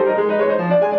Música